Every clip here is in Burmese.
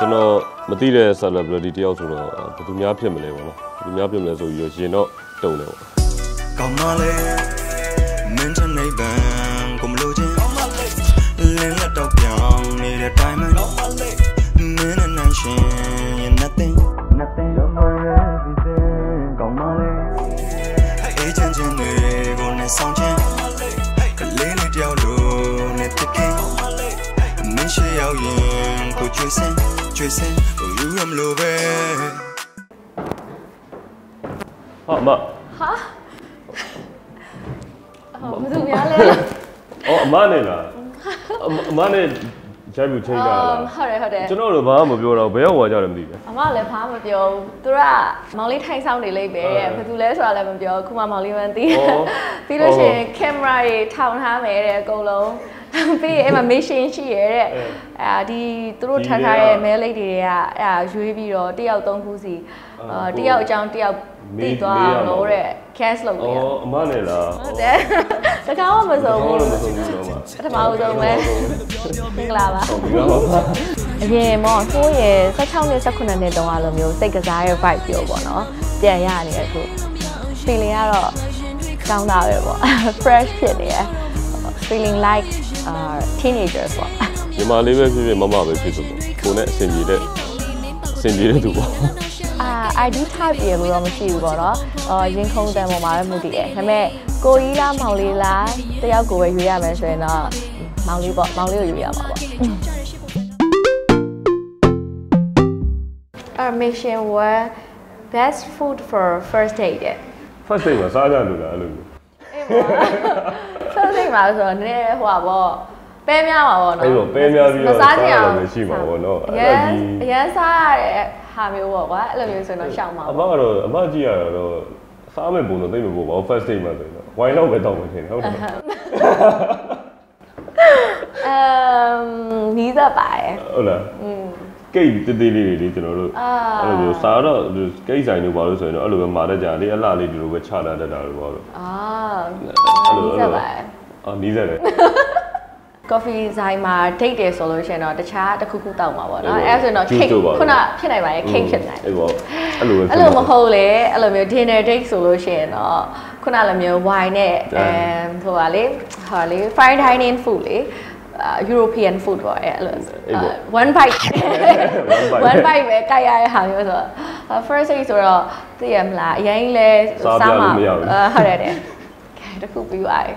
ကျွန်တော်မသိတဲ့ celebrity တယောက်ဆိုတော့ဘယ်သူများဖြစ်မလဲပေါ့နော်ဘယ်သူများဖြစ်မလဲဆိုပြီးတော့ရင်တော့တုံတယ်ပေါ့ကောင်းမလေးမင်းချနေပန်ကိုမလို့ ကျွေးစင်ကိုယူရမလို့ပဲဟာအမဟာဟောဘယ်သူများလဲအော်အမနဲ့လားအမအမနဲ့ဂျိုက်ဘူးချိန်ကြလားဟုတ်တယ်ဟုတ်တယ်ကျွန်တော်တို့ဘာမှမပြောတော့ဘယ်ရောက်သွားကြတယ်မသိဘူးအမလည်းဘာမှမပြောဘူးသူကမောင်လေးထိုင်ဆောင်နေလိမ့်မယ်တဲ့ဘယ်သူလဲဆိုတာလည်းမပြောခုမှမောင်လေးမှန်းသိတယ်ပြီးလို့ရှိရင်ကင်မရာတွေထောင်ထားမယ်တဲ့အကုန်လုံး ပြီးရင်အဲ့မှာ mission ရှိရတဲ့အာဒီသူတို့ထားထားတဲ့ mail လေးတွေကအဲ့ဒါရွေးပြီးတော့တယောက်သုံးခုစီအာတယောက်အကြောင်းတယောက်တည်သွားအောင်လို့တဲ့ cash လုပ်လို့ရအော်အမနဲ့လားဟုတ်တယ်တကောင်းမှမစုံဟောဘူးလို့မဆုံးဘူးတော့မှာပထမဦးဆုံးပဲမင်္ဂလာပါဟုတ်ပြီပါပါအရင်မောကိုယ့်ရဲ့16နှစ်18နှစ်တုန်းကလိုမျိုးစိတ်ကစားရဲ့ vibe ပြောပေါ့နော်ပြန်ရနေတယ်ခု feeling ကတော့ကောင်းတာပဲပေါ့ fresh ဖြစ်နေရယ် feeling like uh teenagers ပေါ့ညီမလေးပဲဖြစ်ဖြစ်မမပဲဖြစ်ဖြစ်ပေါ့ကိုနဲ့အဆင်ပြေတဲ့အဆင်ပြေတဲ့သူပေါ့အာ ID type ရေလို့တော့မရှိဘူးပေါ့နော်အော်ရင်ခုန်တန်ပေါ်မှာပဲမူတည်တယ်ဒါပေမဲ့ကိုကြီးလားမောင်လေးလားတယောက်ကိုပဲရွေးရမယ်ဆိုရင်တော့မောင်လေးပေါ့မောင်လေးကိုရွေးရမှာပေါ့အ mission were best food for first date တဲ့ first day မှာစားကြလို့လားအဲ့လိုမျိုး အေးပါ first date မှာဆိုတော့နည်းနည်းဟိုပါပေါ့ပဲများပါပေါ့နော်အဲ့တော့ပဲများပြီးတော့မစားချင်အောင်စားရမယ်ရှိမှာပေါ့နော်အအဲ့ရဒါန်ကြီးအရန်စားရတဲ့ဟာမျိုးပေါ့ကွာအဲ့လိုမျိုးဆိုရင်တော့ရှောင်ပါအမပေါ့ကတော့အမကြည့်ရတော့စားမယ်ပုံတော့သိမပို့ပါဘူး first day မှာဆိုရင်တော့ဝိုင်းတော့ပဲတောင်းမှထင်တယ်ဟုတ်တယ်အမ်နီးသက်ပါရဲ့ဟုတ်လား ကိတ်တေးသေးလေးတွေလေကျွန်တော်တို့အာအဲ့လိုမျိုးစားတော့ကိတ်ဆိုင်တို့ပါလို့ဆိုရင်တော့အဲ့လိုပဲမာတတ်ကြလေအလှလေးဒီလိုပဲခြာလာတတ်တာလို့ပါလို့အာအဲ့လိုနီးသက်ပါရဲ့အော်နီးစက်တယ် coffee ဆိုင်မှာ date တယ်ဆိုလို့ရှိရင်တော့တခြားတစ်ခုခုတောက်မှာပေါ့နော်ဟုတ်ပါအဲ့ဒါဆိုရင်တော့ juice cake တို့ပါခုနဖြစ်နိုင်ပါရဲ့ cake ဖြစ်နိုင်အဲ့ပေါ့အဲ့လိုပဲအဲ့လိုမဟုတ်လေအဲ့လိုမျိုး dinner date ဆိုလို့ရှိရင်တော့ခုနလိုမျိုး wine နဲ့အဲအဲဟိုပါလေဟာလေ fine dining food လေအာ European food ပေါ့အဲ့လိုအေးပေါ့အာ one bite One bite one bite ပဲကြိုက်ရတဲ့ဟာမျိုးဆိုတော့အာ first date ဆိုတော့သိရမလားအရင်ကြီးလဲစားပြလို့မရဘူးအာဟုတ်တယ်တဲ့ကဲတစ်ခုပြီးသွားပြီ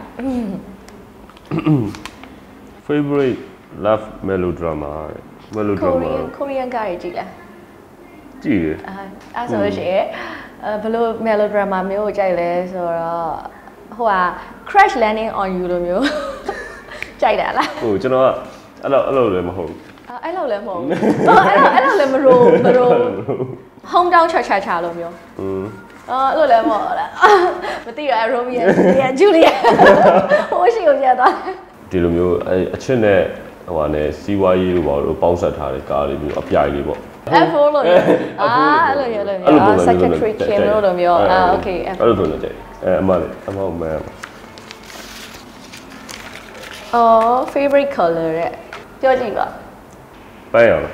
favorite love melodrama melodrama Korean Korean ကားတွေကြည့်လားကြည့်ရအာအဲ့ဆိုလို့ရှိရင်အဲဘယ်လို melodrama မျိုးကိုကြိုက်လဲဆိုတော့ဟိုဟာ crash landing on you လိုမျိုး ကြိုက်တာလားဟိုကျွန်တော်ကအဲ့လိုအဲ့လိုလည်းမဟုတ်ဘူးအာအဲ့လိုလည်းမဟုတ်ဘူးအော်အဲ့လိုအဲ့လိုလည်းမရိုးမရိုး home down ချာချာချာလိုမျိုးอืมအော်အဲ့လိုလည်းမဟုတ်လားမသိရ Romeo and Juliet ဟိုရှိကိုပြတ်သွားဒီလိုမျိုးအဲအချစ်နဲ့ဟိုဟာနဲ့စီးပွားရေးလိုပေါ့လို့ပေါင်းဆက်ထားတဲ့ကားလေးမျိုးအပြိုင်လေးပေါ့ F4 လိုမျိုးအာအဲ့လိုမျိုးလိုမျိုးအာ secretary Kim လို့လိုမျိုးအာ okay အဲ့လိုဆိုတော့တဲ့အဲအမလေးအမဟုတ်မ န်း အော် favorite color တဲ့ပြောကြည့်ပါ ပန်းရအောင်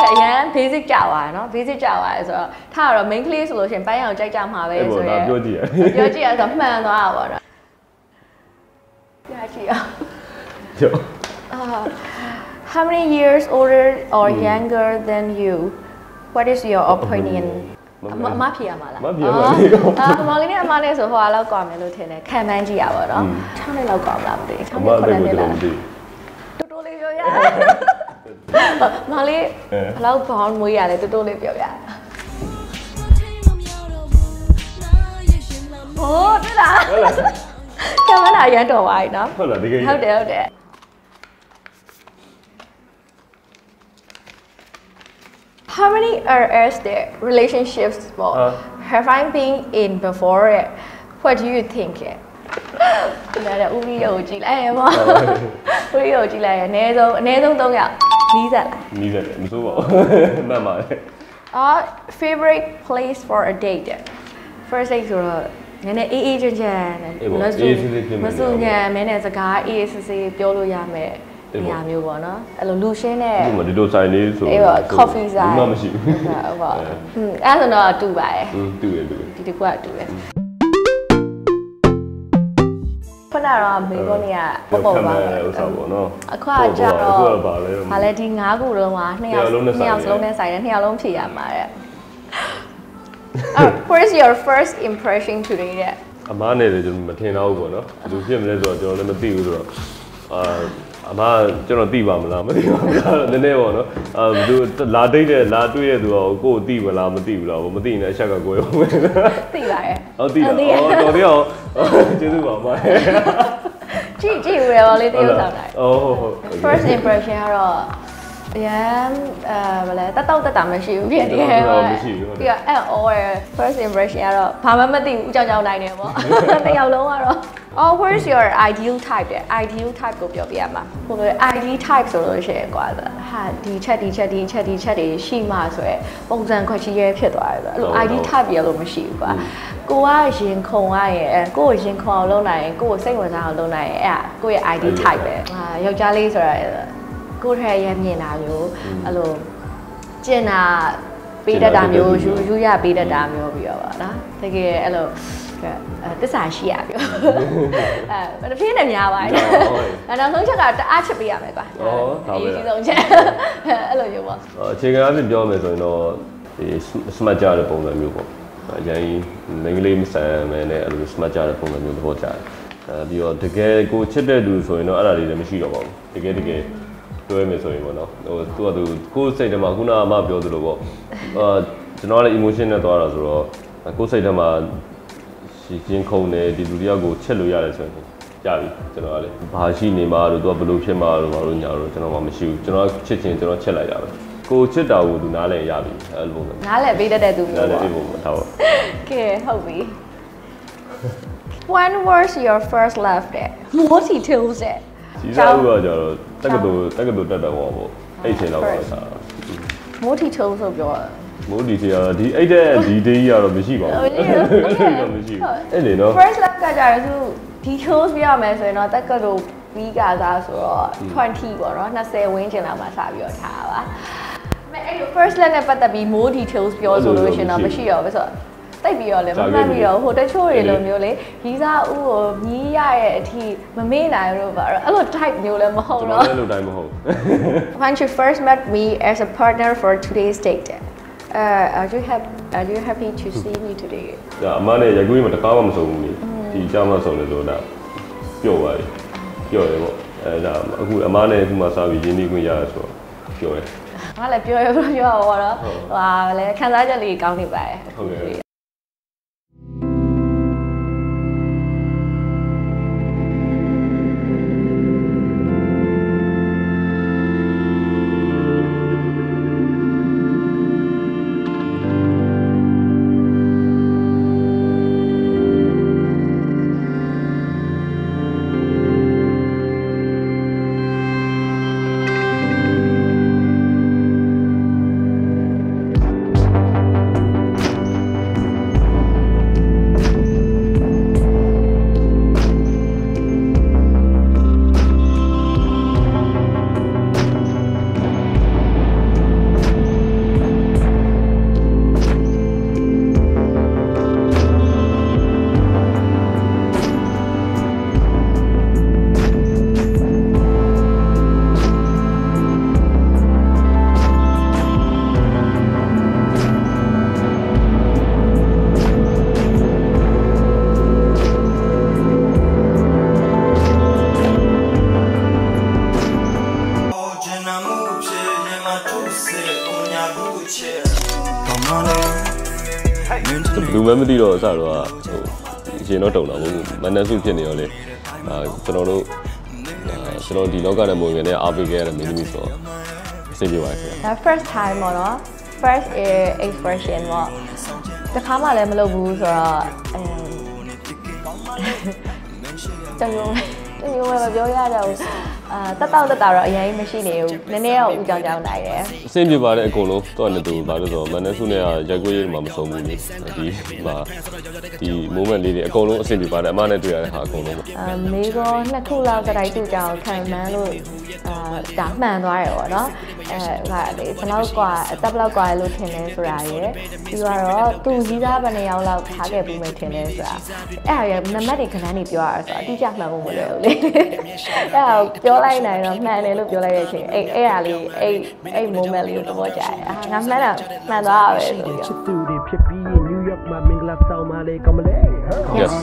အရန် basic ကြပါရယ်နော် basic ကြပါရယ်ဆိုတော့ထားတော့ main ကလေးဆိုလို့ရှရင်ပိုင်းအောင်ကြိုက်ကြမှာပဲ အဲ့ ဆို ပေါ် ရ လာ ယ် ပြောကြည့်ရ ပြောကြည့်ရဆိုတော့မှန်သွားတာပေါ့နော်ပြကြည့်အောင် ပြော Uh, how many years older or younger than you what is your opinion အမအမဖြေရမှာလားမပြေပါဘူးအာအမလေးနဲ့အမလေးဆိုဟိုဟာလောက်ကွာမယ်လို့ထင်တယ်ခံမှန်းကြည့်ရပါတော့6နှစ်လောက်ကွာမလားမသိဘူးအ6မနှစ်အဲ့9လိုနှစ်ကျွန်လားတော်မသိတူတူလေးပြောရမလေးအဲဘယ်လောက်ဘောင်းမွေးရလဲတူတူလေးပြောရဟိုတွေ့လားဟုတ်လားကမ္ဘာလာရန်တော်ပါပြီနော်ဟုတ်လားတကယ်ဟုတ်တယ်ဟုတ်တယ် How many are there relationships well, Uh. have I been in before it? What do you think it? ဒါလည်းဦးရီကိုကြည့်လိုက်ရပါဦးရီကိုကြည့်လိုက်ရအနည်းဆုံးအနည်းဆုံး3ယောက်နီးစက်လား နီးစက်တယ်မစိုးပါဘူးမှန်ပါတယ် အော် favorite place for a date first date ဆိုတော့နည်းနည်းအေးအေးချမ်းချမ်းနဲ့ အေးပေါ့ မ အေးအေးဆေးဆေးဖြစ်မယ် မဆူညံမင်းနဲ့စကားအေးအေးဆေးဆေးပြောလို့ရမယ် အေး နေပေါ့ရာမျိုးပေါ့နော်အဲ့လိုလူရှင်းတဲ့ဒီမှာဒီလိုဆိုင်လေးဆိုအေးပေါ့ coffee ဆိုင်ဘာမှမရှိဘူးဟုတ်ပါဟွန်းအဲ့ဒါဆိုတော့တူပါတယ်อืมတူရတူရဒီတကွာတူတယ်ခုနကတော့မေခွန်းနေကပေါ့ပေါ့ပါဥစ္စာပေါ့နော်အခုကကြတော့အခုကပါလဲဘာလဲဒီ၅ခုလုံးမှာနှစ်ယောက်နှစ်ယောက်လုံးနဲ့ဆိုင်တယ်နှစ်ယောက်စလုံးနဲ့ဆိုင်တယ်နှစ်ယောက်လုံးဖြေရမှာတဲ့အဲ့ where's your first impression today တဲ့အမားနဲ့လည်းကျွန်တော်မထင်တော့ဘူးပေါ့နော်ဘယ်လိုဖြစ်မလဲဆိုတော့ကျွန်တော်လည်းမသိဘူးဆိုတော့အာ အမကျွန်တော်သိပါမလားမသိပါဘူးနည်းနည်းပေါ့နော်အာသူလာဒိတ်တဲ့လာတွေ့တဲ့သူကကိုယ်သိမလားမသိဘူးလားမသိရင်လည်းအချက်ကကိုယ်ရောဝင်သိပါတယ်ဟုတ်သိတာအော်တော်သေးအောင်ကျေးဇူးပါအမကြည့်ကြည့်ဦးရပါလေးတရုပ်ဆောင်တိုင်းအော်ဟုတ်ဟုတ် first impression ကတော့အရန်အဲဗလဲတက်တော့တက်တာမရှိဘူးဖြစ်တယ်တက်တော့မရှိဘူးဟုတ်တယ်ပြီးတော့အဲ့ all first impression ကတော့ဘာမှမသိဘူးအကြောင်းကြောင်းနိုင်တယ်ပေါ့တစ်ယောက်လုံးကတော့ oh where's your ideal type တဲ့ ideal type ကိုပြောပြရမှာဟိုလို ideal type ဆိုလို့ရှိရင်ကွာဟာဒီချက်ဒီချက်ဒီချက်ဒီချက်တွေရှိမှဆိုရယ်ပုံစံခွက်ကြီးရဲဖြစ်သွားတယ်ဆိုအဲ့လို ideal type ရလို့မရှိဘူးကွာကိုကရင်ခုံရရင်အဲကိုကိုရင်ခုံအောင်လုပ်နိုင်ရင်ကိုကိုစိတ်ဝင်စားအောင်လုပ်နိုင်ရင်အဲ့ဒါကိုရဲ့ ideal type ပဲဟာယောက်ျားလေးဆိုတာကိုယ့်ထက်ရမြင်တာမျိုးအဲ့လိုကျင်တာပေးတတ်တာမျိုးယူယူရပေးတတ်တာမျိုးပြီးတော့ပါနော်တကယ်အဲ့လိုအဲ တစ္ဆာရှိရပြောအဲတဖြည်းနဲ့များပါတယ်အဲနောက်ဆုံးချက်ကတအားချစ်ပေးရမယ်ကွာအရေးကြီးဆုံးချက်အဲ့လိုမျိုးပေါ့အခြေခံအဖြစ်ပြောမယ်ဆိုရင်တော့ဒီ smart ကြတဲ့ပုံစံမျိုးပေါ့အရင်မင်္ဂလေးမဆန်မဲနဲ့အဲ့လို smart ကြတဲ့ပုံစံမျိုးသဘောကျတယ်အဲပြီးတော့တကယ်ကိုချစ်တဲ့လူဆိုရင်တော့အဲ့ဒါတွေလည်းမရှိတော့ပါဘူးတကယ်တကယ်ပြောရမယ်ဆိုရင်ပေါ့နော်ဟိုသူကသူကိုယ်စိတ်ထဲမှာခုနကမှပြောသလိုပေါ့အာကျွန်တော်လည်း emotion နဲ့သွားတာဆိုတော့ကိုယ်စိတ်ထဲမှာ ရှင်းချင်းခုံနေဒီလူတယောက်ကိုချစ်လို့ရတယ်ဆိုရင်ကြပြီကျွန်တော်ကလည်းဘာရှိနေမှာလို့သူကဘယ်လိုဖြစ်မှာလို့ဘာလို့ညာလို့ကျွန်တော်မှမရှိဘူးကျွန်တော်ချစ်ချင်းကျွန်တော်ချစ်လိုက်ရပဲကိုချစ်တာကိုသူနားလည်ရပြီအဲ့လိုပုံစံနားလည်ပေးတတ်တဲ့သူနားမျိုးလည်ပေါ့ပြီပုံစံထားပါကဲဟုတ်ပြီ When was your first love တဲ့ More details တဲ့စီစားဦးကကြတော့တက္ကသိုလ်တက္ကသိုလ်တက်တယ်ပေါ့ပေါ့အဲ့ချိန်တော့ပါစား More details ဆိုပြောတာမိုးဒီစီကတော့ဒီအဲ့တဲ့ဒီဒေးကြီးကတော့မရှိပါဘူးမရှိဘူးတော့မရှိဘူးအဲ့လေနော် First love ကကြရသူ details ပြရမယ်ဆိုရင်တော့တက္ကသိုလ်ပြီးကစားဆိုတော့20ပေါ့နော်20ဝန်းကျင်လောက်မှစပြီးတော့ထားပါမဲ့အဲ့လို first love နဲ့ပတ်သက်ပြီး more details ပြောဆိုလို့ရှိရင်တော့မရှိတော့ဘူးဆိုတော့ တိတ်ပြီးတော့လေမမှတ်ပြီးတော့ဟိုတချို့တွေလိုမျိုးလေရီးစားဦးကိုမြည်ရရဲ့အထိမမေ့နိုင်လို့ပါတော့အဲ့လို type မျိုးလည်းမဟုတ်ကျွန်တော့တော်လည်းလို့တိုင်းမဟုတ် When you first met me as a partner for today's date, uh, are you happy? Are you happy to see me today? ဒါအမနဲ့ရိုက်ကူးရင်မတကားမှမစုံဘူးလေဒီကြောင်မှစုံတယ်ဆိုတော့ပျော့သွားတယ်ပျော့တယ်ပေါ့အဲဒါအခုအမနဲ့အခုမှစပြီးရင်းနှီးခွင့်ရရဆိုတော့ပျော့တယ်ငါလည်းပြောရပြောပြောတော့တော့ဟာလေခန်းစားချက်လေးကောင်းနေပါတယ်ဟုတ်ကဲ့ se onya bu che. Come on, hey. လူမဲမသိတော့အစတော့ဟိုအရင်တော့တုံတာဘူးမနက်စုဖြစ်နေရောလေအာကျွန်တော်တို့အာကျွန်တော်ဒီလောကနဲ့မဝင်ခင်တည်းအားပေးခဲ့ရတဲ့မင်းသမီးဆိုတော့အဆင်ပြေပါခင်ဗျာဒါ first time ပေါ့နော် first expression ပေါ့တခါမှလည်းမလုပ်ဘူးဆိုတော့အဲကျွန်တော်တမျိုးပဲမပြောရတော့ဘူး အာတက်တောင့်တက်တာတော့အရင်မရှိနေဘူးနည်းနည်းတော့ဦးကြောင်ကြောင်နိုင်တယ် အဆင်ပြေပါတယ်အကုန်လုံးတော့လည်းသူဘာလို့ဆိုတော့မန်နက်စုနဲ့ကရိုက်ကွေးရေးမှာမဆုံးဘူးလေဒီမှာဒီ moment လေးတွေအကုန်လုံးအဆင်ပြေပါတယ်အမနဲ့တွေ့ရတဲ့ဟာအကုန်လုံးပေါ့ အမေကနှစ်ခုလောက်ကတိုက်သူကြောင်ခံမှန်းလို့အာဒါမှန်သွားတယ်ပေါ့နော်အဲဟာလေဘယ်လောက်กว่าအသက်ဘယ်လောက်กว่าလို့ထင်လဲဆိုတာရယ်ပြီးတော့သူရီးသားဘယ်နှယောက်လောက်ထားခဲ့ပြီးမှထင်လဲဆိုတာအဲ့ဟာရယ်နံပါတ်တွေခဏနေပြောရတာဆိုတော့အတိအကျမှန်ဖို့မလွယ်ဘူးလေအဲ့ဒါကိုပြော လိုက်နိုင်တော့မှန်တယ်လို့ပြောလိုက်တဲ့အချိန်အဲ့အဲ့ဟာလေးအဲ့အဲ့ moment လေးကိုသဘောကျတယ်အာငါမှန်တာမှန်သွားတာပဲဆိုပြီးတော့ချစ်သူတွေဖြစ်ပြီး New York မှာမင်္ဂလာဆောင်ပါလေကောင်းမလေး yes